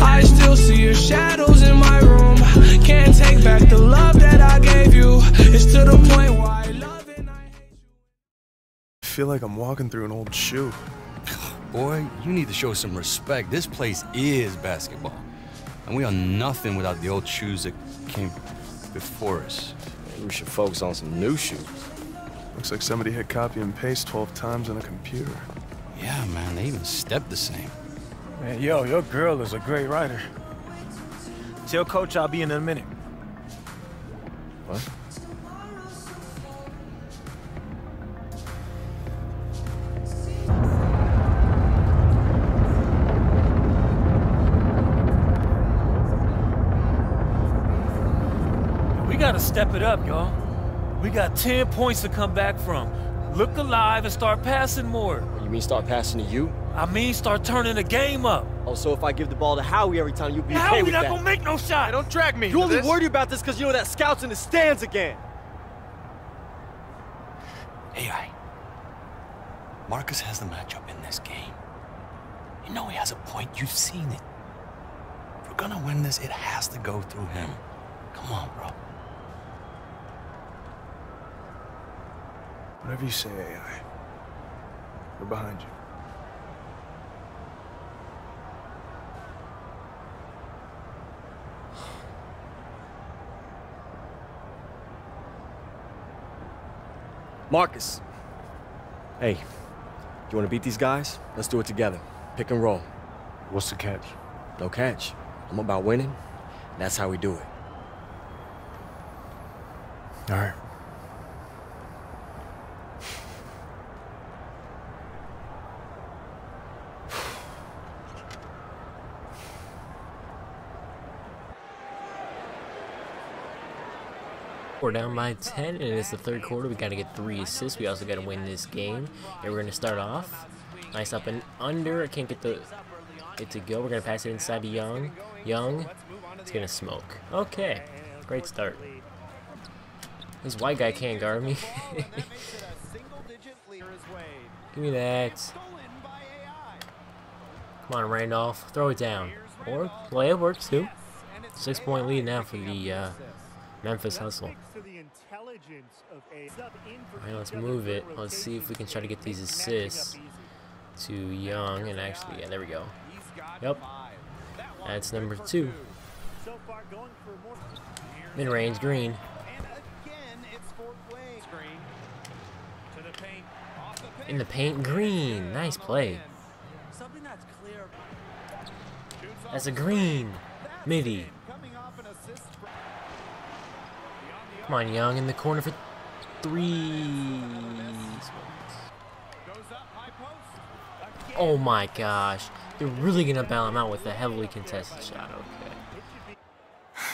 I still see your shadows in my room. Can't take back the love that I gave you. It's to the point where I love and I hate you. I feel like I'm walking through an old shoe. Boy, you need to show some respect. This place is basketball. And we are nothing without the old shoes that came before us. Maybe we should focus on some new shoes. Looks like somebody hit copy and paste 12 times on a computer. Yeah, man, they even stepped the same. Man, yo, your girl is a great writer. Tell coach I'll be in a minute. What? We gotta step it up, y'all. We got 10 points to come back from. Look alive and start passing more. You mean start passing to you? I mean, start turning the game up. Oh, so if I give the ball to Howie every time, you'll be How okay we with not gonna make no shot? Don't drag me. you into only this. worried about this because you know that scout's in the stands again. AI. Marcus has the matchup in this game. You know he has a point. You've seen it. If we're gonna win this, it has to go through him. Come on, bro. Whatever you say, AI. We're behind you. Marcus. Hey, you want to beat these guys? Let's do it together. Pick and roll. What's the catch? No catch. I'm about winning. That's how we do it. All right. We're down by 10, and it's the third quarter. We got to get three assists. We also got to win this game. And we're going to start off. Nice up and under. I can't get the it to go. We're going to pass it inside to Young. Young. It's going to smoke. Okay. Great start. This white guy can't guard me. Give me that. Come on, Randolph. Throw it down. Or layup works too. Six point lead now for the uh, Memphis Hustle. Alright, let's move it. Let's see if we can try to get these assists to Young. And actually, yeah, there we go. Yep. That's number two. Mid-range, green. In the paint, green. Nice play. That's a green. Midi. Come on, Young, in the corner for three. Oh my gosh. They're really gonna bail him out with a heavily contested shot. Okay.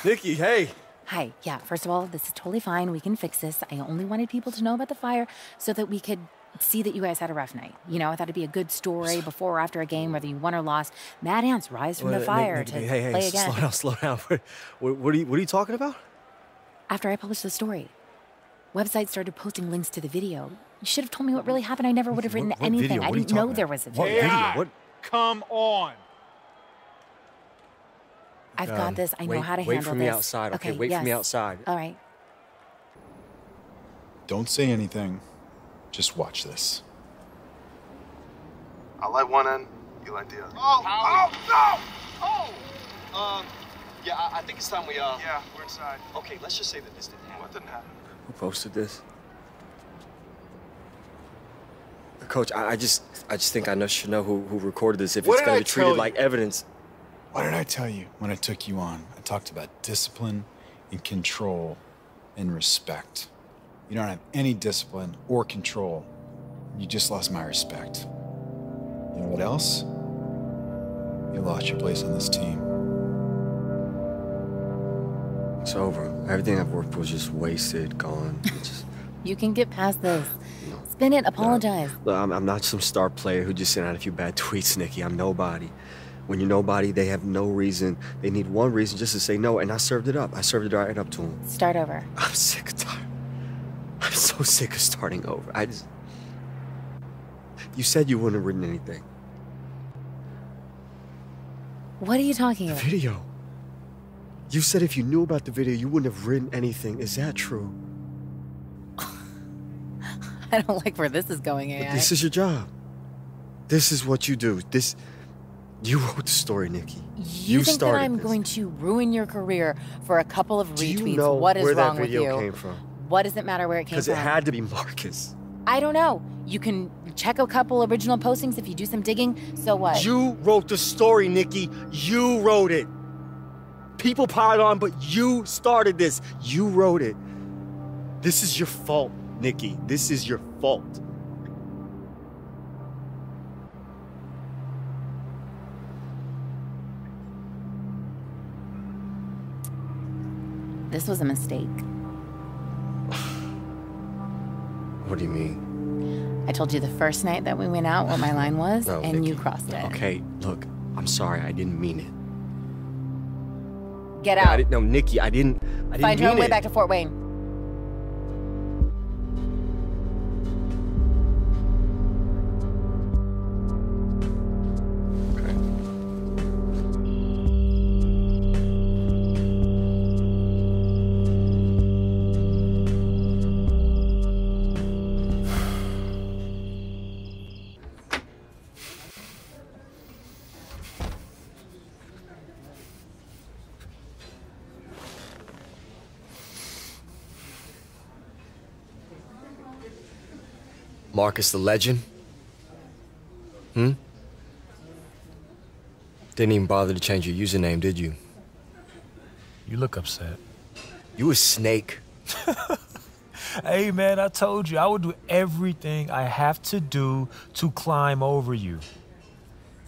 Nikki, hey. Hi, yeah, first of all, this is totally fine. We can fix this. I only wanted people to know about the fire so that we could see that you guys had a rough night. You know, I thought it'd be a good story before or after a game, whether you won or lost. Mad ants rise from the Wait, fire Nikki, to hey, hey, play s- again. Slow down, slow down. What, what, what are you, what are you talking about? After I published the story, websites started posting links to the video. You should have told me what really happened. I never would have written What- what anything. video? I What are you didn't know talking there was a What video. video? What? Come on. I've Um, got this. I know how to handle this. wait for me this. outside, okay? Okay, Wait for me outside. All right. Don't say anything. Just watch this. I'll light one end, you light the other. Oh, oh, no! Oh! Um, yeah, I, I think it's time we, uh... Yeah, we're inside. Okay, let's just say that this didn't happen. What didn't happen? Who posted this? Coach, I, I just, I just think I know, should know who, who recorded this. If What it's gonna be treated like evidence. What did I tell you when I took you on? I talked about discipline and control and respect. You don't have any discipline or control. You just lost my respect. You know what else? You lost your place on this team. It's over. Everything I've worked for was just wasted, gone. Just, You can get past this. Spin it, apologize. look, I'm, I'm not some star player who just sent out a few bad tweets, Nikki. I'm nobody. When you're nobody, they have no reason. They need one reason just to say no, and I served it up. I served it right up to them. Start over. I'm sick of tired. I'm so sick of starting over. I just. You said you wouldn't have written anything. What are you talking about? Video. You said if you knew about the video, you wouldn't have written anything. Is that true? I don't like where this is going, AI. This is your job. This is what you do. This. You wrote the story, Nikki. you, think that I'm this. going to ruin your career for a couple of retweets? Do you know what is where wrong that video with you? came from? What does it matter where it came from? Because it had to be Marcus. I don't know. You can check a couple original postings if you do some digging. So what? You wrote the story, Nikki. You wrote it. People piled on, but you started this. You wrote it. This is your fault, Nikki. This is your fault. This was a mistake. What do you mean? I told you the first night that we went out what my line was, No, and Nikki. you crossed it. Okay, look, I'm sorry. I didn't mean it. Get I didn't, no, Nikki, I didn't. I didn't Find your own way it. back to Fort Wayne. Marcus the Legend? Hmm? Didn't even bother to change your username, did you? You look upset. You a snake. Hey, man, I told you I would do everything I have to do to climb over you.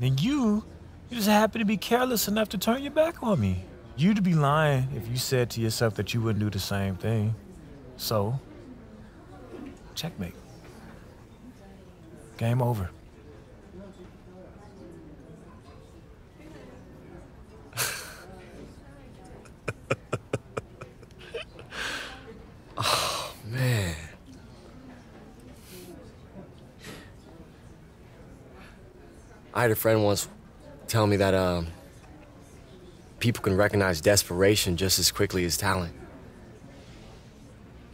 And you, you just happen to be careless enough to turn your back on me. You'd be lying if you said to yourself that you wouldn't do the same thing. So, checkmate. Game over. Oh, man. I had a friend once tell me that um, people can recognize desperation just as quickly as talent.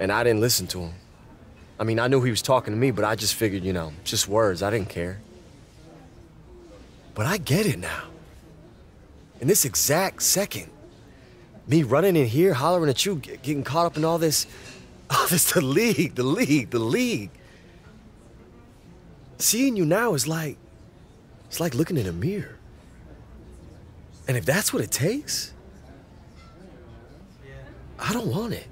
And I didn't listen to him. I mean, I knew he was talking to me, but I just figured, you know, just words. I didn't care. But I get it now. In this exact second, me running in here, hollering at you, getting caught up in all this, all this, the league, the league, the league. Seeing you now is like, it's like looking in a mirror. And if that's what it takes, I don't want it.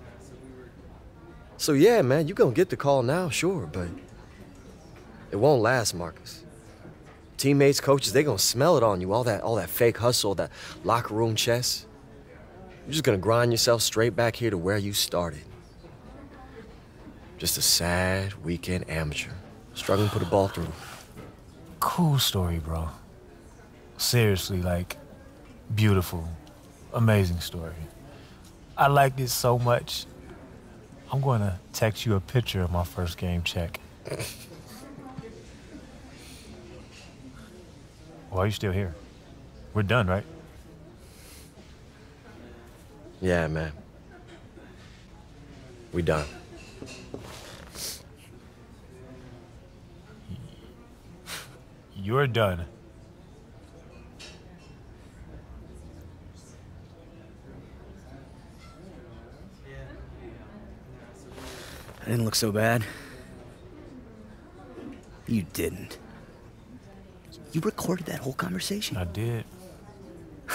So yeah, man, you gonna get the call now, sure, but it won't last, Marcus. Teammates, coaches, they gonna smell it on you. All that, all that fake hustle, that locker room chess. You're just gonna grind yourself straight back here to where you started. Just a sad weekend amateur, struggling to put a ball through. Cool story, bro. Seriously, like, beautiful, amazing story. I liked it so much. I'm going to text you a picture of my first game check. Why are you still here? We're done, right? Yeah, man. We done. You're done. Didn't look so bad. You didn't. You recorded that whole conversation. I did.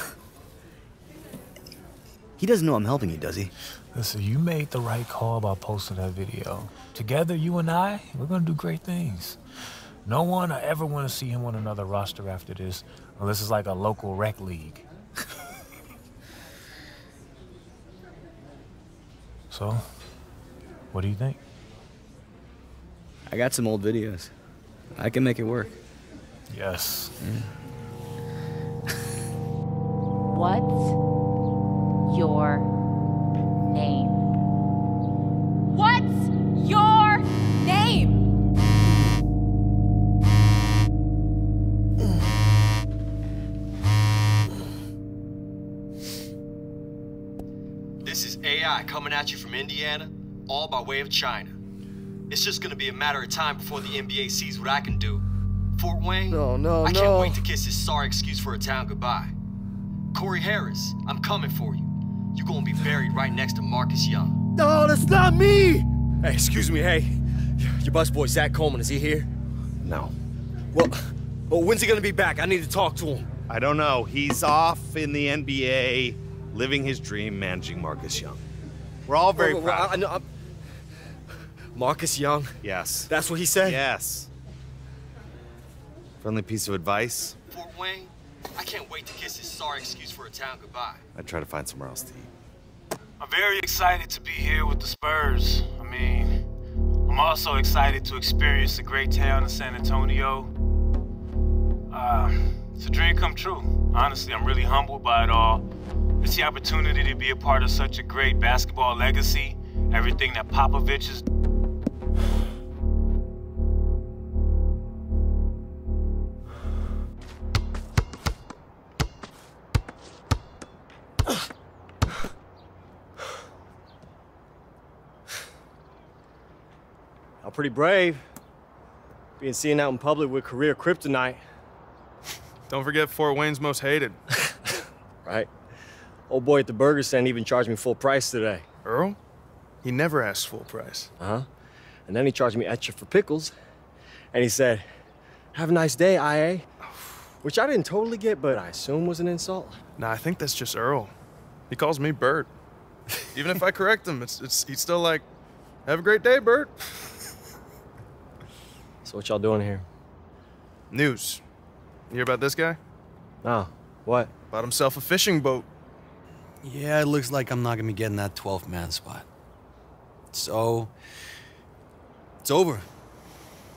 He doesn't know I'm helping you, does he? Listen, you made the right call by posting that video. Together, you and I, we're gonna do great things. No one I ever want to see him on another roster after this, unless it's like a local rec league. so, what do you think? I got some old videos. I can make it work. Yes. What's your name? What's your name? This is AI coming at you from Indiana all by way of China. It's just gonna be a matter of time before the NBA sees what I can do. Fort Wayne, No, no, I no. can't wait to kiss his sorry excuse for a town goodbye. Corey Harris, I'm coming for you. You're gonna be buried right next to Marcus Young. No, that's not me! Hey, excuse me, hey. Your busboy, Zach Coleman, is he here? No. Well, well, when's he gonna be back? I need to talk to him. I don't know. He's off in the NBA, living his dream, managing Marcus Young. We're all very Well, well, proud. I know, I'm- Marcus Young? Yes. That's what he said? Yes. Friendly piece of advice. Fort Wayne, I can't wait to kiss his sorry excuse for a town goodbye. I'd try to find somewhere else to eat. I'm very excited to be here with the Spurs. I mean, I'm also excited to experience the great town of San Antonio. Uh, it's a dream come true. Honestly, I'm really humbled by it all. It's the opportunity to be a part of such a great basketball legacy. Everything that Popovich has pretty brave. Being seen out in public with career kryptonite, Don't forget Fort Wayne's most hated. right? Old boy at the burger stand even charged me full price today. Earl? He never asks full price. Uh huh. And then he charged me extra for pickles. And he said, Have a nice day, IA. Which I didn't totally get, but I assume was an insult. Nah, I think that's just Earl. He calls me Bert. Even if I correct him, it's, it's he's still like, "Have a great day, Bert." So what y'all doing here? News. You hear about this guy? Oh, what? Bought himself a fishing boat. Yeah, it looks like I'm not gonna be getting that 12th man spot. So, it's over.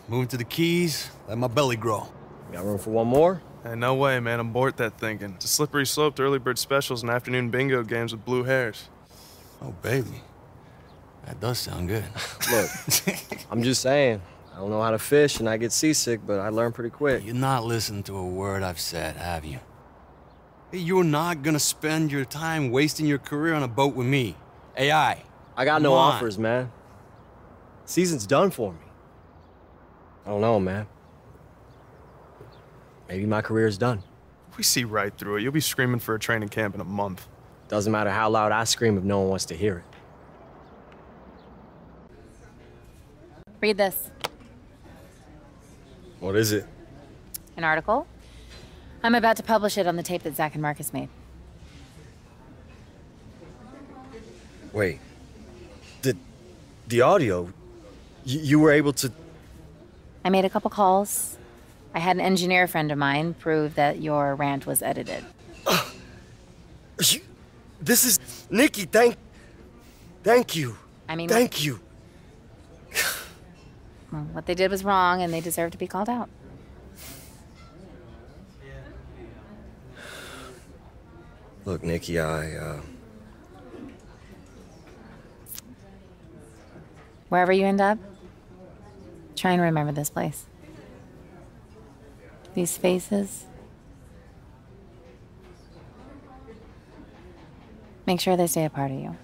Moving to the Keys, let my belly grow. Got room for one more? Hey, no way, man. I'm bored that thinking. It's a slippery slope to early bird specials and afternoon bingo games with blue hairs. Oh, baby. That does sound good. Look, I'm just saying. I don't know how to fish and I get seasick, but I learn pretty quick. You're not listening to a word I've said, have you? Hey, You're not gonna spend your time wasting your career on a boat with me. AI. I got no on. offers, man. Season's done for me. I don't know, man. Maybe my career's done. We see right through it. You'll be screaming for a training camp in a month. Doesn't matter how loud I scream if no one wants to hear it. Read this What is it? an article. I'm about to publish it on the tape that Zach and Marcus made. Wait. The the audio. Y- you were able to I made a couple calls. I had an engineer friend of mine prove that your rant was edited. you, This is Nikki, thank Thank you. I mean, Thank you. Well, what they did was wrong, and they deserve to be called out. Look, Nikki, I uh Wherever you end up, try and remember this place. These faces. Make sure they stay a part of you.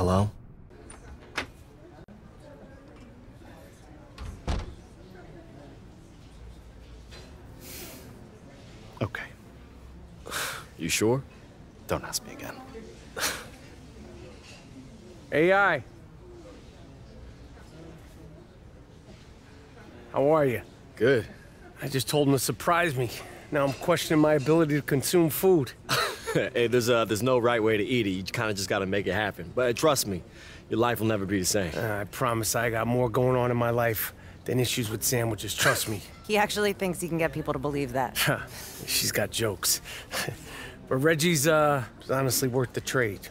Hello? Okay. You sure? Don't ask me again. AI. How are you? Good. I just told him to surprise me. Now I'm questioning my ability to consume food. hey, there's uh there's no right way to eat it. You kind of just got to make it happen. But trust me, your life will never be the same. Uh, I promise I got more going on in my life than issues with sandwiches. Trust me. He actually thinks he can get people to believe that. She's got jokes. but Reggie's uh honestly worth the trade.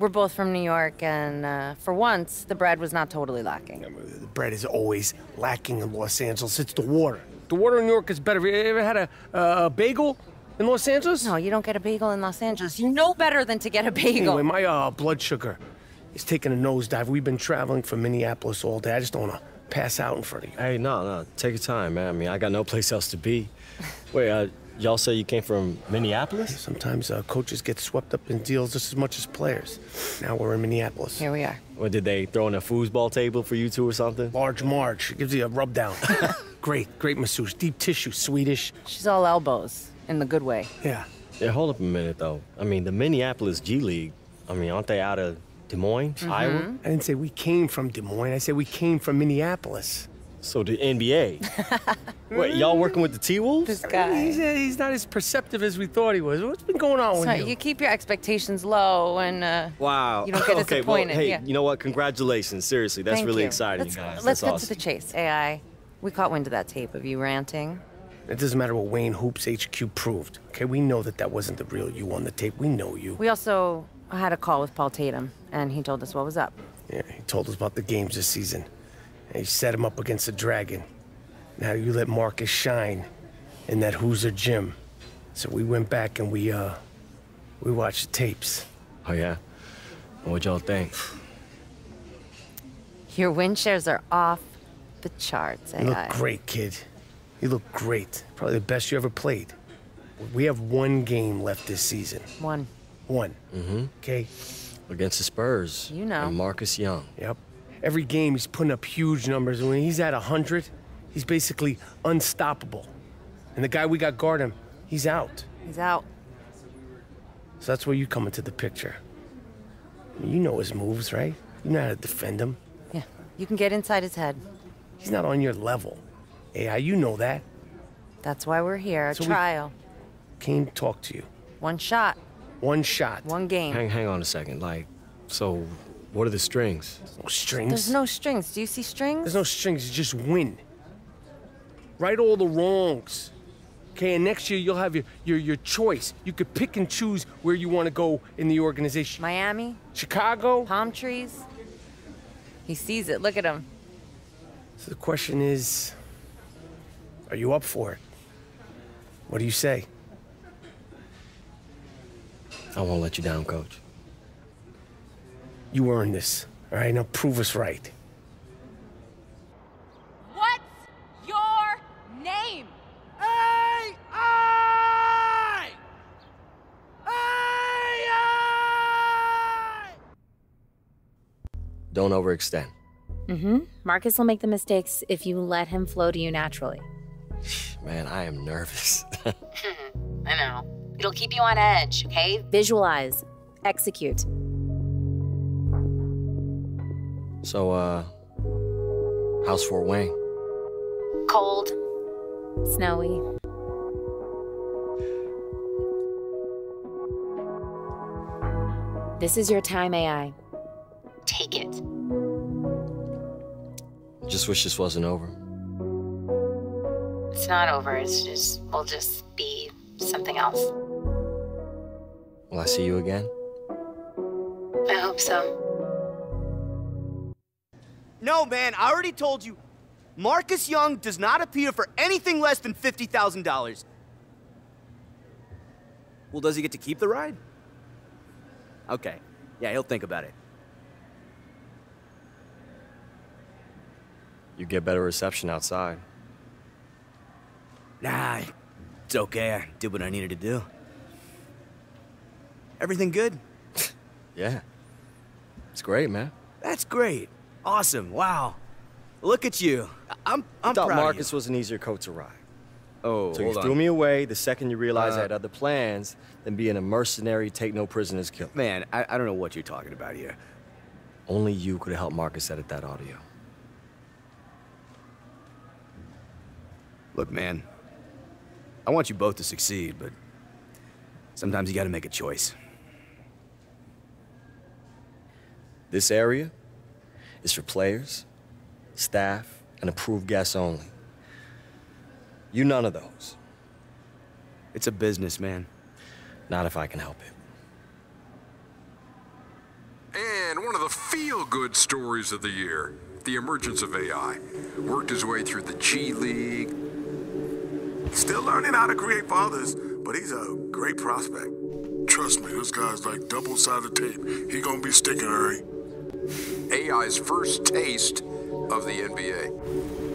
We're both from New York, and uh, for once, the bread was not totally lacking. The bread is always lacking in Los Angeles. It's the water. The water in New York is better. Have you ever had a, uh, a bagel? In Los Angeles? No, you don't get a bagel in Los Angeles. You know better than to get a bagel. Anyway, my uh, blood sugar is taking a nosedive. We've been traveling from Minneapolis all day. I just don't want to pass out in front of you. Hey, no, no, take your time, man. I mean, I got no place else to be. Wait, uh, y'all say you came from Minneapolis? Sometimes uh, coaches get swept up in deals just as much as players. Now we're in Minneapolis. Here we are. Or did they throw in a foosball table for you two or something? Large Marge gives you a rub down. great, great masseuse. Deep tissue, Swedish. She's all elbows, in the good way. Yeah. Yeah, hold up a minute, though. I mean, the Minneapolis G League, I mean, aren't they out of Des Moines, Mm-hmm. Iowa? I didn't say we came from Des Moines. I said we came from Minneapolis. So the NBA. Wait, y'all working with the T Wolves? This guy. He's, uh, he's not as perceptive as we thought he was. What's been going on with you? you keep your expectations low and uh, Wow. You don't get okay, disappointed, Well, hey, yeah. you know what? Congratulations. Seriously, that's thank really you. exciting, let's, you guys. Let's that's get awesome. to the chase. AI, we caught wind of that tape of you ranting. It doesn't matter what Wayne Hoops HQ proved. Okay, we know that that wasn't the real you on the tape. We know you. We also had a call with Paul Tatum, and he told us what was up. Yeah, he told us about the games this season. And he set him up against the Dragon. Now you let Marcus shine in that Hoosier gym. So we went back and we, uh, we watched the tapes. Oh, yeah? What'd y'all think? Your win shares are off the charts, AI. You look great, kid. You look great. Probably the best you ever played. We have one game left this season. One. One. Mm-hmm. Okay? Against the Spurs. You know. And Marcus Young. Yep. Every game he's putting up huge numbers. and When he's at 100, he's basically unstoppable. And the guy we got guard him, he's out. He's out. So that's where you come into the picture. I mean, you know his moves, right? You know how to defend him. Yeah, you can get inside his head. He's not on your level. AI, you know that. That's why we're here. A So we- trial. Came to talk to you. One shot. One shot. One game. Hang, hang on a second. Like, so what are the strings? No strings. There's no strings. Do you see strings? There's no strings. You just win. Right all the wrongs. Okay, and next year you'll have your, your, your choice. You could pick and choose where you want to go in the organization. Miami. Chicago. Palm trees. He sees it. Look at him. So the question is, are you up for it? What do you say? I won't let you down, coach. You earned this. All right, now prove us right. What's your name? AI! Don't overextend. Mm-hmm. Marcus will make the mistakes if you let him flow to you naturally. Man, I am nervous. I know. It'll keep you on edge, okay? Visualize. Execute. so, uh, how's Fort Wayne? Cold. Snowy. This is your time, AI. Take it. Just wish this wasn't over. It's not over. It's just, we'll just be something else. Will I see you again? I hope so. No, man, I already told you. Marcus Young does not appear for anything less than $50,000. Well, does he get to keep the ride? Okay. Yeah, he'll think about it. You get better reception outside. Nah, it's okay. I did what I needed to do. Everything good? Yeah. It's great, man. That's great. Awesome. Wow. Look at you. I- I'm, I'm thought proud Marcus of you. was an easier coat to ride. Oh, So you threw on. me away the second you realized I Uh, had other plans than being a mercenary, take no prisoners killer. Man, I, I don't know what you're talking about here. Only you could have helped Marcus edit that audio. Look, man, I want you both to succeed, but sometimes you gotta make a choice. This area is for players, staff, and approved guests only. You none of those. It's a business, man. Not if I can help it. And one of the feel-good stories of the year, the emergence of AI. Worked his way through the G League. Still learning how to create for others, but he's a great prospect. Trust me, this guy's like double-sided tape. He gonna be sticking, Harry. AI's first taste of the NBA.